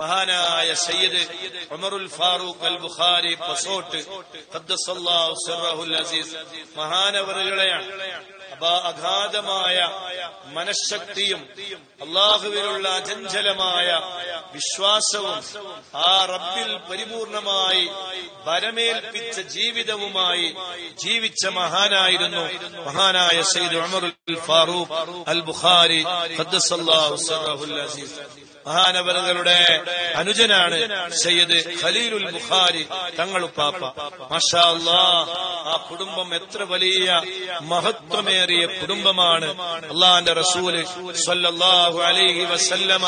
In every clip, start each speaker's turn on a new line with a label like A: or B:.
A: മഹാനായ സയ്യിദ് ഉമറുൽ ഫാറൂഖ് അൽ ബുഖാരി പസോട്ട് അസീസ്. മഹാനവറുകളെയാണ്. അഗാധമായ മനഃശക്തിയും അള്ളാഹുവിലുള്ള അചഞ്ചലമായ വിശ്വാസവും ആ റബ്ബിൽ പരിപൂർണമായി വരമേൽപ്പിച്ച ജീവിതവുമായി ജീവിച്ച മഹാനായിരുന്നു മഹാനായ സയ്യിദ് ഉമറുൽ ഫാറൂഖ് അൽ ബുഖാരി അസീസ്. മഹാനവറുകളുടെ അനുജനാണ് സയ്യിദ് ഖലീലുൽ ബുഖാരി തങ്ങളുപ്പാപ്പ മാഷാ മഷാല്ല ആ കുടുംബം എത്ര വലിയ മഹത്വമേറിയ കുടുംബമാണ്. അള്ളാന്റെ റസൂൽ സ്വല്ലല്ലാഹു അലൈഹി വസല്ലമ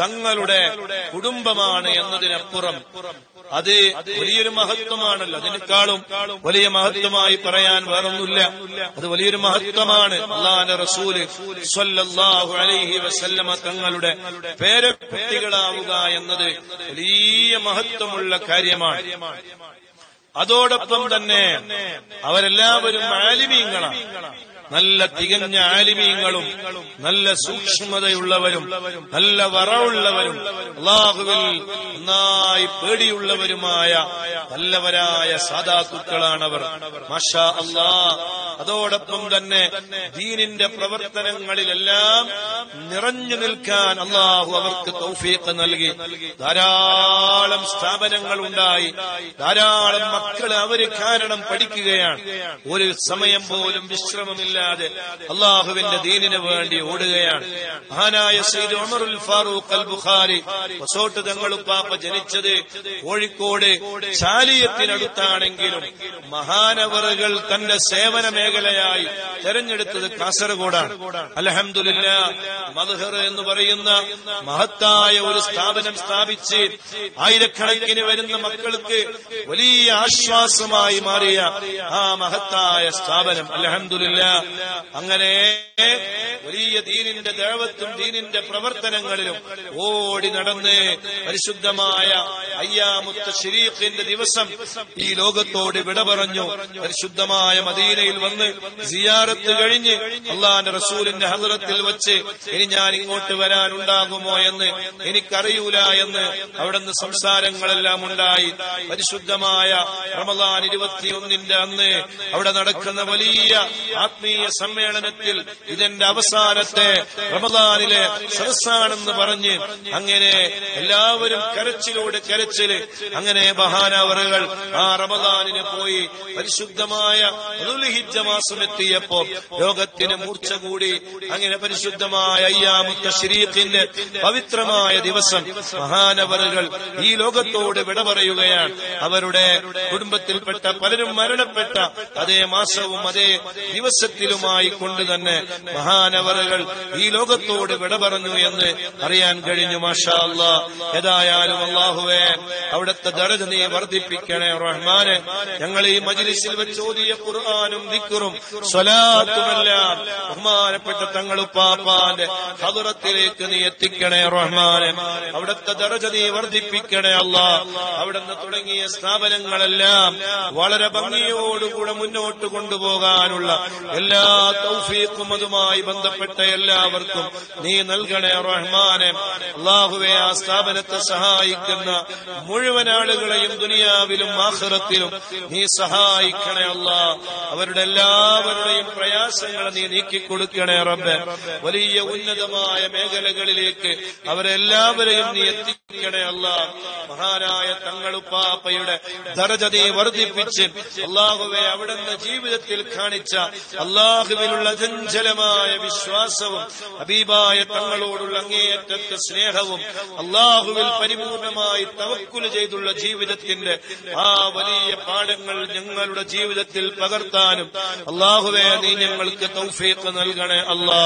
A: തങ്ങളുടെ കുടുംബമാണ് എന്നതിനപ്പുറം അത് വലിയൊരു മഹത്വമാണല്ലോ. അതിനേക്കാളും വലിയ മഹത്വമായി പറയാൻ വേറൊന്നുമില്ല. അത് വലിയൊരു മഹത്വമാണ്. അള്ളാന്റെ റസൂൽ അലൈഹി വസല്ലമ തങ്ങളുടെ പേരക്കുട്ടികളാവുക എന്നത് വലിയ മഹത്വമുള്ള കാര്യമാണ്. അതോടൊപ്പം തന്നെ അവരെല്ലാവരും ആലിമീങ്ങളാണ്. നല്ല തികഞ്ഞ ആലിമീങ്ങളും നല്ല സൂക്ഷ്മതയുള്ളവരും നല്ല വറവുള്ളവരും അള്ളാഹുവിൽ നന്നായി പേടിയുള്ളവരുമായ നല്ലവരായ സാധാത്തുക്കളാണവർ മാഷാ അള്ളാ അതോടൊപ്പം തന്നെ ദീനിന്റെ പ്രവർത്തനങ്ങളിലെല്ലാം നിറഞ്ഞു നിൽക്കാൻ അള്ളാഹു അവർക്ക് തൗഫീഖ് നൽകി. ധാരാളം സ്ഥാപനങ്ങൾ ഉണ്ടായി ധാരാളം മക്കൾ അവർ കാരണം പഠിക്കുകയാണ്. ഒരു സമയം പോലും വിശ്രമമില്ലാതെ അള്ളാഹുവിന്റെ ദീനിനു വേണ്ടി ഓടുകയാണ്. മഹാനായ സൈദ് ഉമറുൽ ഫാറൂഖ് അൽ ബുഖാരി വസോട്ട് തങ്ങളുപ്പാപ്പ ജനിച്ചത് കോഴിക്കോട് ചാലിയത്തിനടുത്താണെങ്കിലും മഹാനവറുകൾ തന്റെ സേവന മേഖലയായി തെരഞ്ഞെടുത്തത് കാസർഗോഡാണ്. അലഹമില്ല മദ്ഹർ എന്ന് പറയുന്ന മഹത്തായ ഒരു സ്ഥാപനം സ്ഥാപിച്ച് ആയിരക്കണക്കിന് വരുന്ന മക്കൾക്ക് വലിയ ആശ്വാസമായി മാറിയ ആ മഹത്തായ സ്ഥാപനം. അലഹമില്ല അങ്ങനെ വലിയ ദീനിന്റെ ദേവത്വം ദീനിന്റെ പ്രവർത്തനങ്ങളിലും ഓടി നടന്ന് പരിശുദ്ധമായ അയ്യാമുത്ത ഷരീഖിന്റെ ദിവസം ഈ ലോകത്തോട് വിട പറഞ്ഞു. പരിശുദ്ധമായ മദീനയിൽ വന്ന് സിയാറത്ത് കഴിഞ്ഞ് അള്ളാന്റെ റസൂലിന്റെ ഹദറത്തിൽ വെച്ച് ഇനി ഞാൻ ഇങ്ങോട്ട് വരാനുണ്ടാകുമോ എന്ന് എനിക്കറിയൂല എന്ന് അവിടുന്ന് സംസാരങ്ങളെല്ലാം ഉണ്ടായി. പരിശുദ്ധമായ റമദാൻ ഇരുപത്തിയൊന്നിന്റെ അന്ന് അവിടെ നടക്കുന്ന വലിയ ആത്മീയ സമ്മേളനത്തിൽ ഇതിന്റെ അവസാനത്തെ റമദാനിലെ സദസ്സാണെന്ന് പറഞ്ഞ് അങ്ങനെ എല്ലാവരും കരച്ചിലോട് കരച്ചിൽ അങ്ങനെ ബഹാനവറുകൾ ആ റമദാനിന് പോയി പരിശുദ്ധമായ മാസം എത്തിയപ്പോ ലോകത്തിന് മൂർച്ച കൂടി അങ്ങനെ പരിശുദ്ധമായ അയ്യാമുത്ത ശരീരത്തിന്റെ പവിത്രമായ ദിവസം മഹാനവറുകൾ ഈ ലോകത്തോട് വിട പറയുകയാണ്. അവരുടെ കുടുംബത്തിൽപ്പെട്ട പലരും മരണപ്പെട്ട അതേ മാസവും അതേ ദിവസത്തിലുമായി കൊണ്ട് തന്നെ മഹാനവറുകൾ ഈ ലോകത്തോട് വിട പറഞ്ഞു എന്ന് അറിയാൻ കഴിഞ്ഞു. മാഷാ അല്ലാ ഏതായാലും അള്ളാഹുവേ അവിടുത്തെ ദരജ നീ വർദ്ധിപ്പിക്കണേ റഹ്മാന്. ഞങ്ങൾ ഈ മജിലിസിൽ വെച്ച് ഓതിയ ഖുർആാനും ദിക്കറും സ്വലാത്തുമെല്ലാം ബഹുമാനപ്പെട്ട തങ്ങളുപ്പാപ്പാന്റെ ഹതുറത്തിലേക്ക് നീ എത്തിക്കണേ റഹ്മാനെ. അവിടുത്തെ ദർജ നീ വർദ്ധിപ്പിക്കണേ അല്ല. അവിടുന്ന് തുടങ്ങിയ സ്ഥാപനങ്ങളെല്ലാം വളരെ ഭംഗിയോടുകൂടെ മുന്നോട്ട് കൊണ്ടുപോകാനുള്ള എല്ലാ തൗഫീഖും അതുമായി ബന്ധപ്പെട്ട എല്ലാവർക്കും നീ നൽകണേ റഹ്മാനെ. അള്ളാഹുവെ ആ സ്ഥാപനത്തെ സഹായിക്കുന്ന മുഴുവൻ ആളുകളെയും ദുനിയാവിലും ആഹ്റത്തിലും നീ സഹായിക്കണേ അല്ല. അവരുടെ എല്ലാവരുടെയും പ്രയാസങ്ങൾ നീ നീക്കിക്കൊടുക്കണേ റബ്ബെ. വലിയ ഉന്നതമായ മേഖലകളിലേക്ക് അവരെല്ലാവരെയും നീ എത്തിക്കണേ അല്ല. മഹാനായ തങ്ങളുപ്പാപ്പയുടെ ദരജ നീ വർദ്ധിപ്പിച്ച് അള്ളാഹുവെ അവിടുന്ന് ജീവിതത്തിൽ കാണിച്ച അള്ളാഹുവിലുള്ള ചഞ്ചലമായ വിശ്വാസവും അബീബായ തങ്ങളോടുള്ള അങ്ങേയറ്റത്തെ സ്നേഹവും അള്ളാഹുവിൽ പരിപൂർണമായി തവക്കുൽ ചെയ്തുള്ള ജീവിതത്തിന്റെ ആ വലിയ പാഠങ്ങൾ ഞങ്ങളുടെ ജീവിതത്തിൽ പകർത്താനും അള്ളാഹുവെ നീ ഞങ്ങൾക്ക് തൗഫീഖ് നൽകണേ അല്ലാ.